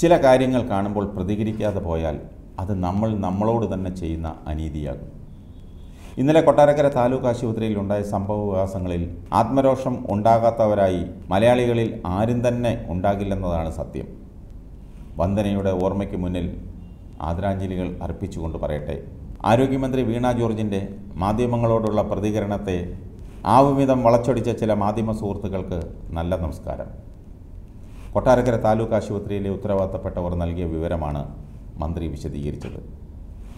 ചില കാര്യങ്ങൾ കാണുമ്പോൾ പ്രതികരിക്കാതെ പോയാൽ അത് നമ്മൾ നമ്മളോട് തന്നെ ചെയ്യുന്ന അനീതിയാകും. ഇന്നലെ കൊട്ടാരക്കര താലൂക്ക് ആശുപത്രിയിൽ ഉണ്ടായ സംഭവ വികാസങ്ങളിൽ ആത്മരോഷം ഉണ്ടാകാത്തവരായി മലയാളികളിൽ ആരും തന്നെ ഉണ്ടാകില്ലെന്നതാണ് സത്യം. വന്ദനയുടെ ഓർമ്മയ്ക്ക് മുന്നിൽ ആദരാഞ്ജലികൾ അർപ്പിച്ചുകൊണ്ട് പറയട്ടെ. ആരോഗ്യമന്ത്രി വീണ ജോർജിന്റെ മാധ്യമങ്ങളോടുള്ള പ്രതികരണത്തെ ആവുമിതം വളച്ചൊടിച്ച ചില മാധ്യമ സുഹൃത്തുക്കൾക്ക് നല്ല നമസ്കാരം. കൊട്ടാരക്കര താലൂക്ക് ആശുപത്രിയിലെ ഉത്തരവാദിത്തപ്പെട്ടവർ നൽകിയ വിവരമാണ് മന്ത്രി വിശദീകരിച്ചത്.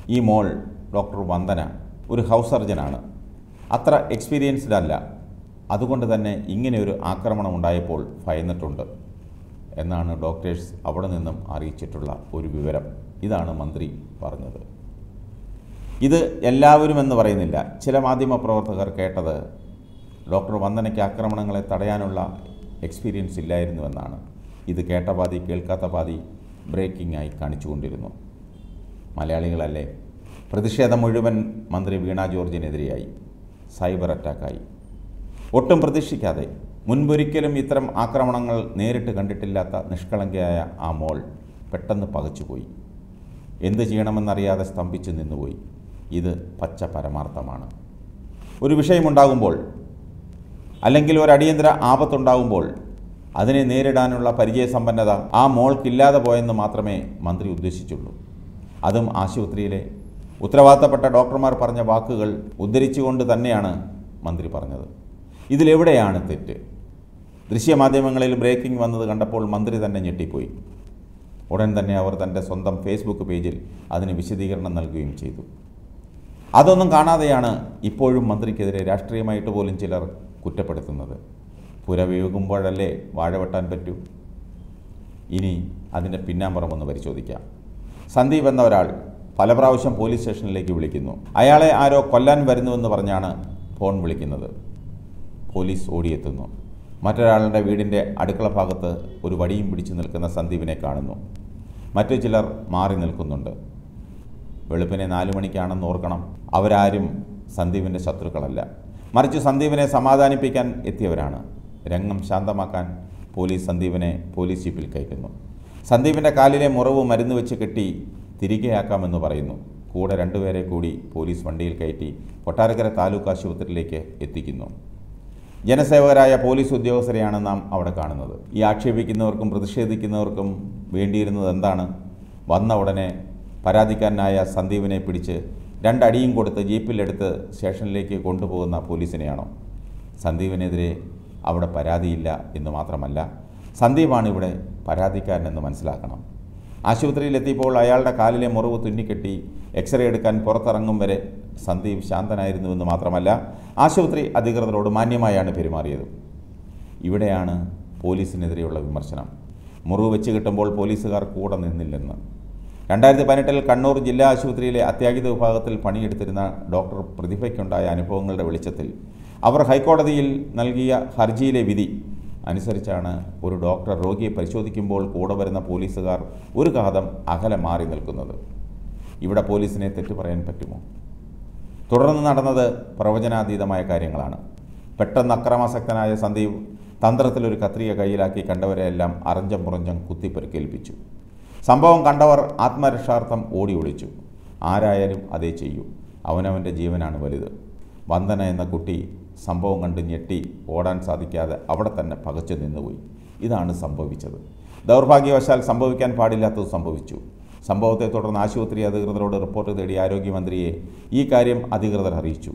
ഈ മോൾ ഡോക്ടർ വന്ദന ഒരു ഹൗസ് സർജനാണ്. അത്ര എക്സ്പീരിയൻസ്ഡ് അല്ല. അതുകൊണ്ട് തന്നെ ഇങ്ങനെ ഒരു ആക്രമണം ഉണ്ടായപ്പോൾ ഭയന്നിട്ടുണ്ട് എന്നാണ് ഡോക്ടേഴ്സ് അവിടെ നിന്നും അറിയിച്ചിട്ടുള്ള ഒരു വിവരം. ഇതാണ് മന്ത്രി പറഞ്ഞത്. ഇത് എല്ലാവരും എന്ന് പറയുന്നില്ല. ചില മാധ്യമപ്രവർത്തകർ കേട്ടത് ഡോക്ടർ വന്ദനയ്ക്ക് ആക്രമണങ്ങളെ തടയാനുള്ള എക്സ്പീരിയൻസ് ഇല്ലായിരുന്നുവെന്നാണ് ഇത് കേട്ട പാതി കേൾക്കാത്ത പാതി ബ്രേക്കിംഗ് ആയി കാണിച്ചുകൊണ്ടിരുന്നു. മലയാളികളല്ലേ? പ്രതിഷേധം മുഴുവൻ മന്ത്രി വീണ ജോർജിനെതിരെയായി. സൈബർ അറ്റാക്കായി. ഒട്ടും പ്രതീക്ഷിക്കാതെ മുൻപൊരിക്കലും ഇത്തരം ആക്രമണങ്ങൾ നേരിട്ട് കണ്ടിട്ടില്ലാത്ത നിഷ്കളങ്കയായ ആ മോൾ പെട്ടെന്ന് പകച്ചുപോയി. എന്ത് ചെയ്യണമെന്നറിയാതെ സ്തംഭിച്ച് നിന്നുപോയി. ഇത് പച്ച പരമാർത്ഥമാണ്. ഒരു വിഷയമുണ്ടാകുമ്പോൾ അല്ലെങ്കിൽ ഒരു അടിയന്തര ആപത്തുണ്ടാകുമ്പോൾ അതിനെ നേരിടാനുള്ള പരിചയസമ്പന്നത ആ മോൾക്കില്ലാതെ പോയെന്ന് മാത്രമേ മന്ത്രി ഉദ്ദേശിച്ചുള്ളൂ. അതും ആശുപത്രിയിലെ ഉത്തരവാദിത്തപ്പെട്ട ഡോക്ടർമാർ പറഞ്ഞ വാക്കുകൾ ഉദ്ധരിച്ചുകൊണ്ട് തന്നെയാണ് മന്ത്രി പറഞ്ഞത്. ഇതിലെവിടെയാണ് തെറ്റ്? ദൃശ്യമാധ്യമങ്ങളിൽ ബ്രേക്കിംഗ് വന്നത് കണ്ടപ്പോൾ മന്ത്രി തന്നെ ഞെട്ടിപ്പോയി. ഉടൻ തന്നെ അവർ തന്റെ സ്വന്തം ഫേസ്ബുക്ക് പേജിൽ അതിന് വിശദീകരണം നൽകുകയും ചെയ്തു. അതൊന്നും കാണാതെയാണ് ഇപ്പോഴും മന്ത്രിക്കെതിരെ രാഷ്ട്രീയമായിട്ട് പോലും ചിലർ കുറ്റപ്പെടുത്തുന്നത്. പുരവേകുമ്പോഴല്ലേ വാഴ വെട്ടാൻ പറ്റൂ? ഇനി അതിന്റെ പിന്നാമ്പുറം ഒന്ന് പരിശോധിക്കാം. സന്ദീപ് എന്ന ഒരാൾ പല പ്രാവശ്യം പോലീസ് സ്റ്റേഷനിലേക്ക് വിളിക്കുന്നു. അയാളെ ആരോ കൊല്ലാൻ വരുന്നുവെന്ന് പറഞ്ഞാണ് ഫോൺ വിളിക്കുന്നത്. പോലീസ് ഓടിയെത്തുന്നു. മറ്റൊരാളുടെ വീടിന്റെ അടുക്കള ഭാഗത്ത് ഒരു വടിയും പിടിച്ചു നിൽക്കുന്ന സന്ദീപിനെ കാണുന്നു. മറ്റു ചിലർ മാറി നിൽക്കുന്നുണ്ട്. വെളുപ്പിനെ നാലു മണിക്കാണെന്ന് ഓർക്കണം. അവരാരും സന്ദീപിന്റെ ശത്രുക്കളല്ല. മറിച്ച് സന്ദീപിനെ സമാധാനിപ്പിക്കാൻ എത്തിയവരാണ്. രംഗം ശാന്തമാക്കാൻ പോലീസ് സന്ദീപിനെ പോലീസ് ജീപ്പിൽ കയറ്റുന്നു. സന്ദീപിന്റെ കാലിലെ മുറവ് മരുന്ന് വെച്ച് കെട്ടി തിരികെയാക്കാമെന്ന് പറയുന്നു. കൂടെ രണ്ടുപേരെ കൂടി പോലീസ് വണ്ടിയിൽ കയറ്റി കൊട്ടാരക്കര താലൂക്ക് ആശുപത്രിയിലേക്ക് എത്തിക്കുന്നു. ജനസേവകരായ പോലീസ് ഉദ്യോഗസ്ഥരെയാണ് നാം അവിടെ കാണുന്നത്. ഈ ആക്ഷേപിക്കുന്നവർക്കും പ്രതിഷേധിക്കുന്നവർക്കും വേണ്ടിയിരുന്നത് എന്താണ്? വന്ന ഉടനെ പരാതിക്കാരനായ സന്ദീപിനെ പിടിച്ച് രണ്ടടിയും കൊടുത്ത് ജീപ്പിലെടുത്ത് സ്റ്റേഷനിലേക്ക് കൊണ്ടുപോകുന്ന പോലീസിനെയാണോ? സന്ദീപിനെതിരെ അവിടെ പരാതിയില്ല എന്ന് മാത്രമല്ല സന്ദീപാണ് ഇവിടെ പരാതിക്കാരനെന്ന് മനസ്സിലാക്കണം. ആശുപത്രിയിലെത്തിയപ്പോൾ അയാളുടെ കാലിലെ മുറിവ് തുന്നിക്കെട്ടി എക്സ്റേ എടുക്കാൻ പുറത്തിറങ്ങും വരെ സന്ദീപ് ശാന്തനായിരുന്നുവെന്ന് മാത്രമല്ല ആശുപത്രി അധികൃതരോട് മാന്യമായാണ് പെരുമാറിയത്. ഇവിടെയാണ് പോലീസിനെതിരെയുള്ള വിമർശനം. മുറിവ് വെച്ച് കിട്ടുമ്പോൾ പോലീസുകാർ കൂടെ നിന്നില്ലെന്ന്. രണ്ടായിരത്തി പതിനെട്ടിൽ കണ്ണൂർ ജില്ലാ ആശുപത്രിയിലെ അത്യാഹിത വിഭാഗത്തിൽ പണിയെടുത്തിരുന്ന ഡോക്ടർ പ്രതിഭയ്ക്കുണ്ടായ അനുഭവങ്ങളുടെ വെളിച്ചത്തിൽ അവർ ഹൈക്കോടതിയിൽ നൽകിയ ഹർജിയിലെ വിധി അനുസരിച്ചാണ് ഒരു ഡോക്ടർ രോഗിയെ പരിശോധിക്കുമ്പോൾ കൂടെ വരുന്ന പോലീസുകാർ ഒരു കാതം അകലെ മാറി നിൽക്കുന്നത്. ഇവിടെ പോലീസിനെ തെറ്റു പറയാൻ പറ്റുമോ? തുടർന്ന് നടന്നത് പ്രവചനാതീതമായ കാര്യങ്ങളാണ്. പെട്ടെന്ന് അക്രമാസക്തനായ സന്ദീപ് തന്ത്രത്തിലൊരു കത്രിക കയ്യിലാക്കി കണ്ടവരെയെല്ലാം അറഞ്ചം പുറഞ്ചം കുത്തിപ്പരിക്കേൽപ്പിച്ചു. സംഭവം കണ്ടവർ ആത്മരക്ഷാർത്ഥം ഓടി ഒളിച്ചു. ആരായാലും അതേ ചെയ്യൂ. അവനവന്റെ ജീവനാണ് വലുത്. വന്ദന എന്ന കുട്ടി സംഭവം കണ്ട് ഞെട്ടി ഓടാൻ സാധിക്കാതെ അവിടെ തന്നെ പകച്ചു നിന്നുപോയി ഇതാണ് സംഭവിച്ചത്. ദൗർഭാഗ്യവശാൽ സംഭവിക്കാൻ പാടില്ലാത്തത് സംഭവിച്ചു. സംഭവത്തെ തുടർന്ന് ആശുപത്രി അധികൃതരോട് റിപ്പോർട്ട് തേടി ആരോഗ്യമന്ത്രിയെ ഈ കാര്യം അധികൃതർ അറിയിച്ചു.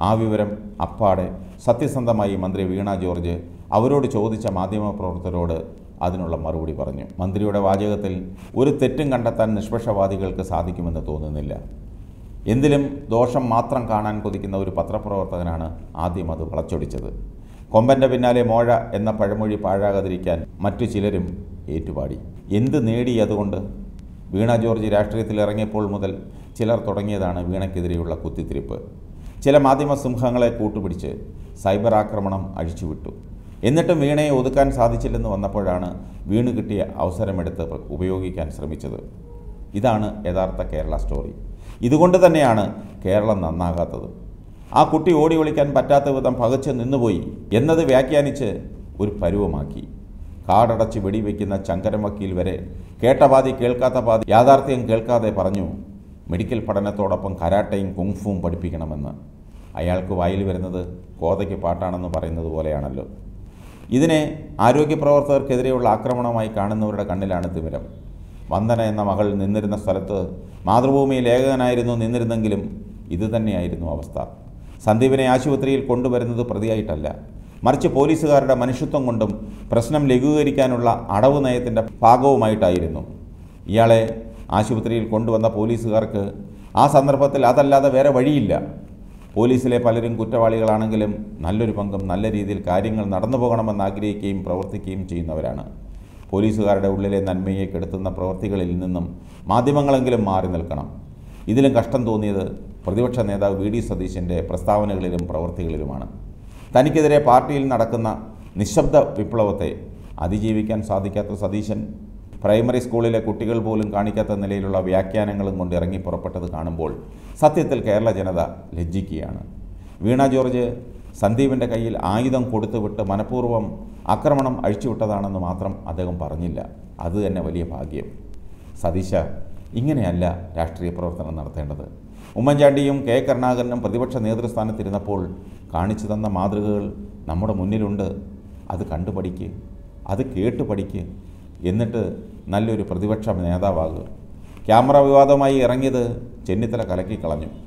ആ വിവരം അപ്പാടെ സത്യസന്ധമായി മന്ത്രി വീണ ജോർജ് അവരോട് ചോദിച്ച മാധ്യമപ്രവർത്തകരോട് അതിനുള്ള മറുപടി പറഞ്ഞു. മന്ത്രിയുടെ വാചകത്തിൽ ഒരു തെറ്റും കണ്ടെത്താൻ നിഷ്പക്ഷവാദികൾക്ക് സാധിക്കുമെന്ന് തോന്നുന്നില്ല. എന്തിലും ദോഷം മാത്രം കാണാൻ കൊതിക്കുന്ന ഒരു പത്രപ്രവർത്തകനാണ് ആദ്യം അത് വളച്ചൊടിച്ചത്. കൊമ്പന്റെ പിന്നാലെ മോഴ എന്ന പഴമൊഴി പാഴാകാതിരിക്കാൻ മറ്റു ചിലരും ഏറ്റുപാടി. എന്ത് നേടി അതുകൊണ്ട്? വീണ ജോർജ് രാഷ്ട്രീയത്തിൽ ഇറങ്ങിയപ്പോൾ മുതൽ ചിലർ തുടങ്ങിയതാണ് വീണയ്ക്കെതിരെയുള്ള കുത്തിത്തിരിപ്പ്. ചില മാധ്യമ സിംഹങ്ങളെ കൂട്ടുപിടിച്ച് സൈബർ ആക്രമണം അഴിച്ചുവിട്ടു. എന്നിട്ടും വീണയെ ഒതുക്കാൻ സാധിച്ചില്ലെന്ന് വന്നപ്പോഴാണ് വീണ് കിട്ടിയ അവസരമെടുത്ത് ഉപയോഗിക്കാൻ ശ്രമിച്ചത്. ഇതാണ് യഥാർത്ഥ കേരള സ്റ്റോറി. ഇതുകൊണ്ട് തന്നെയാണ് കേരളം നന്നാകാത്തത്. ആ കുട്ടി ഓടി വിളിക്കാൻ പറ്റാത്ത വിധം പകച്ച് നിന്നുപോയി എന്നത് വ്യാഖ്യാനിച്ച് ഒരു പരുവമാക്കി. കാടടച്ച് വെടിവെക്കുന്ന ചങ്കരം വക്കീൽ വരെ കേട്ട പാതി കേൾക്കാത്ത പാതി യാഥാർത്ഥ്യം കേൾക്കാതെ പറഞ്ഞു മെഡിക്കൽ പഠനത്തോടൊപ്പം കരാട്ടയും കുങ്ഫുവും പഠിപ്പിക്കണമെന്ന്. അയാൾക്ക് വായിൽ വരുന്നത് കോതയ്ക്ക് പാട്ടാണെന്ന് പറയുന്നത് പോലെയാണല്ലോ. ഇതിനെ ആരോഗ്യപ്രവർത്തകർക്കെതിരെയുള്ള ആക്രമണമായി കാണുന്നവരുടെ കണ്ണിലാണ് തിമിരം. വന്ദന എന്ന മകൾ നിന്നിരുന്ന സ്ഥലത്ത് മാതൃഭൂമി ലേഖകനായിരുന്നു നിന്നിരുന്നെങ്കിലും ഇതുതന്നെയായിരുന്നു അവസ്ഥ. സന്ദീപിനെ ആശുപത്രിയിൽ കൊണ്ടുവരുന്നത് പ്രതിയായിട്ടല്ല. മറിച്ച് പോലീസുകാരുടെ മനുഷ്യത്വം കൊണ്ടും പ്രശ്നം ലഘൂകരിക്കാനുള്ള അടവ് നയത്തിന്റെ ഭാഗവുമായിട്ടായിരുന്നു. ഇയാളെ ആശുപത്രിയിൽ കൊണ്ടുവന്ന പോലീസുകാർക്ക് ആ സന്ദർഭത്തിൽ അതല്ലാതെ വേറെ വഴിയില്ല. പോലീസിലെ പലരും കുറ്റവാളികളാണെങ്കിലും നല്ലൊരു പങ്കും നല്ല രീതിയിൽ കാര്യങ്ങൾ നടന്നു പോകണമെന്ന് ആഗ്രഹിക്കുകയും പ്രവർത്തിക്കുകയും ചെയ്യുന്നവരാണ്. പോലീസുകാരുടെ ഉള്ളിലെ നന്മയെ കെടുത്തുന്ന പ്രവൃത്തികളിൽ നിന്നും മാധ്യമങ്ങളെങ്കിലും മാറി നിൽക്കണം. ഇതിലും കഷ്ടം തോന്നിയത് പ്രതിപക്ഷ നേതാവ് വി. ഡി. സതീശന്റെ പ്രസ്താവനകളിലും പ്രവൃത്തികളിലുമാണ് തനിക്കെതിരെ പാർട്ടിയിൽ നടക്കുന്ന നിശബ്ദ വിപ്ലവത്തെ അതിജീവിക്കാൻ സാധിക്കാത്ത സതീശൻ പ്രൈമറി സ്കൂളിലെ കുട്ടികൾ പോലും കാണിക്കാത്ത നിലയിലുള്ള വ്യാഖ്യാനങ്ങളും കൊണ്ട് ഇറങ്ങി പുറപ്പെട്ടത് കാണുമ്പോൾ സത്യത്തിൽ കേരള ജനത ലജ്ജിക്കുകയാണ്. വീണ ജോർജ് സന്ദീപിന്റെ കയ്യിൽ ആയുധം കൊടുത്തുവിട്ട് മനഃപൂർവം ആക്രമണം അഴിച്ചുവിട്ടതാണെന്ന് മാത്രം അദ്ദേഹം പറഞ്ഞില്ല. അത് തന്നെ വലിയ ഭാഗ്യം. സതീശ ഇങ്ങനെയല്ല രാഷ്ട്രീയ പ്രവർത്തനം നടത്തേണ്ടത്. ഉമ്മൻചാണ്ടിയും കെ. കരുണാകരനും പ്രതിപക്ഷ നേതൃസ്ഥാനത്തിരുന്നപ്പോൾ കാണിച്ചു തന്ന മാതൃകകൾ നമ്മുടെ മുന്നിലുണ്ട്. അത് കണ്ടു പഠിക്ക് അത് കേട്ട് പഠിക്ക് എന്നിട്ട് നല്ലൊരു പ്രതിപക്ഷ നേതാവാകുക ക്യാമറ വിവാദമായി ഇറങ്ങിയത് ചെന്നിത്തല കലക്കിക്കളഞ്ഞു.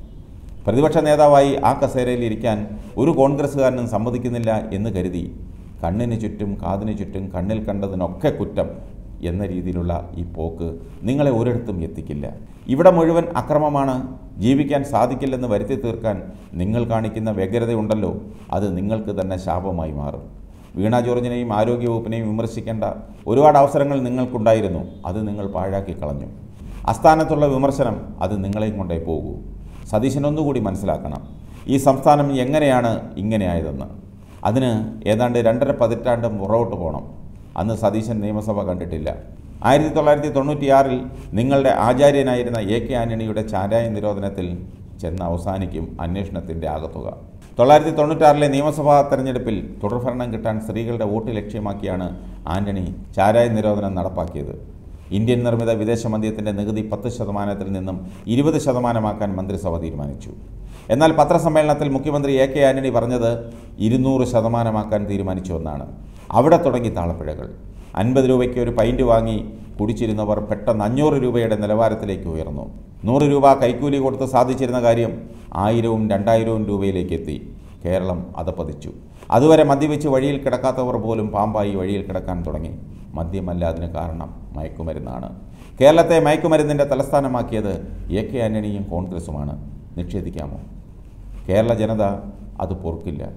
പ്രതിപക്ഷ നേതാവായി ആ കസേരയിൽ ഇരിക്കാൻ ഒരു കോൺഗ്രസ്സുകാരനും സമ്മതിക്കുന്നില്ല എന്ന് കരുതി കണ്ണിന് ചുറ്റും കാതിന് ചുറ്റും കണ്ണിൽ കണ്ടതിനൊക്കെ കുറ്റം എന്ന രീതിയിലുള്ള ഈ പോക്ക് നിങ്ങളെ ഒരിടത്തും എത്തിക്കില്ല. ഇവിടെ മുഴുവൻ അക്രമമാണ്. ജീവിക്കാൻ സാധിക്കില്ലെന്ന് വരുത്തി തീർക്കാൻ നിങ്ങൾ കാണിക്കുന്ന വ്യഗ്രതയുണ്ടല്ലോ. അത് നിങ്ങൾക്ക് തന്നെ ശാപമായി മാറും. വീണ ജോർജിനെയും ആരോഗ്യവകുപ്പിനെയും വിമർശിക്കേണ്ട ഒരുപാട് അവസരങ്ങൾ നിങ്ങൾക്കുണ്ടായിരുന്നു. അത് നിങ്ങൾ പാഴാക്കി കളഞ്ഞു അസ്ഥാനത്തുള്ള വിമർശനം അത് നിങ്ങളെയും കൊണ്ടേ പോകൂ. സതീശനൊന്നുകൂടി മനസ്സിലാക്കണം. ഈ സംസ്ഥാനം എങ്ങനെയാണ് ഇങ്ങനെയായതെന്ന്. അതിന് ഏതാണ്ട് രണ്ടര പതിറ്റാണ്ട് പുറകോട്ട് പോകണം അന്ന് സതീശൻ നിയമസഭ കണ്ടിട്ടില്ല. ആയിരത്തി തൊള്ളായിരത്തി തൊണ്ണൂറ്റിയാറിൽ നിങ്ങളുടെ ആചാര്യനായിരുന്ന എ കെ ആന്റണിയുടെ ചാരായ നിരോധനത്തിൽ ചെന്ന് അവസാനിക്കും അന്വേഷണത്തിന്റെ ആകത്തുക. തൊള്ളായിരത്തി തൊണ്ണൂറ്റാറിലെ നിയമസഭാ തെരഞ്ഞെടുപ്പിൽ തുടർഭരണം കിട്ടാൻ സ്ത്രീകളുടെ വോട്ട് ലക്ഷ്യമാക്കിയാണ് ആന്റണി ചാരായ നിരോധനം നടപ്പാക്കിയത്. ഇന്ത്യൻ നിർമ്മിത വിദേശ മദ്യത്തിന്റെ നികുതി പത്ത് ശതമാനത്തിൽ നിന്നും ഇരുപത് ശതമാനമാക്കാൻ മന്ത്രിസഭ തീരുമാനിച്ചു. എന്നാൽ പത്രസമ്മേളനത്തിൽ മുഖ്യമന്ത്രി എ കെ ആന്റണി പറഞ്ഞത് ഇരുന്നൂറ് ശതമാനമാക്കാൻ തീരുമാനിച്ചുവെന്നാണ് അവിടെ തുടങ്ങി താളപ്പിഴകൾ. അൻപത് രൂപയ്ക്ക് ഒരു പൈന്റ് വാങ്ങി കുടിച്ചിരുന്നവർ പെട്ടെന്ന് അഞ്ഞൂറ് രൂപയുടെ നിലവാരത്തിലേക്ക് ഉയർന്നു. നൂറ് രൂപ കൈക്കൂലി കൊടുത്ത് സാധിച്ചിരുന്ന കാര്യം ആയിരവും രണ്ടായിരവും രൂപയിലേക്ക് എത്തി. കേരളം അതപ്പതിച്ചു അതുവരെ മദ്യപിച്ച് വഴിയിൽ കിടക്കാത്തവർ പോലും പാമ്പായി വഴിയിൽ കിടക്കാൻ തുടങ്ങി. മദ്യമല്ല അതിന് കാരണം മയക്കുമരുന്നാണ്. കേരളത്തെ മയക്കുമരുന്നിന്റെ തലസ്ഥാനമാക്കിയത് എ കെ ആന്റണിയും കോൺഗ്രസുമാണ്. നിഷേധിക്കാമോ? കേരള ജനത അത് പൊറുക്കില്ല.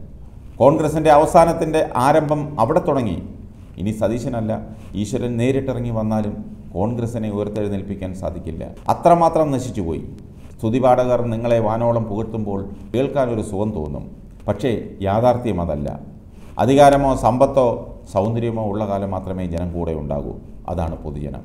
കോൺഗ്രസിന്റെ അവസാനത്തിന്റെ ആരംഭം അവിടെ തുടങ്ങി. ഇനി സതീശനല്ല ഈശ്വരൻ നേരിട്ടിറങ്ങി വന്നാലും കോൺഗ്രസിനെ ഉയർത്തെഴുന്നേൽപ്പിക്കാൻ സാധിക്കില്ല. അത്രമാത്രം നശിച്ചുപോയി. സ്തുതിപാഠകർ നിങ്ങളെ വാനോളം പുകഴ്ത്തുമ്പോൾ കേൾക്കാനൊരു സുഖം തോന്നും. പക്ഷേ യാഥാർത്ഥ്യം അതല്ല. അധികാരമോ സമ്പത്തോ സൗന്ദര്യമോ ഉള്ള കാലം മാത്രമേ ജനം കൂടെ ഉണ്ടാകൂ. അതാണ് പൊതുജനം.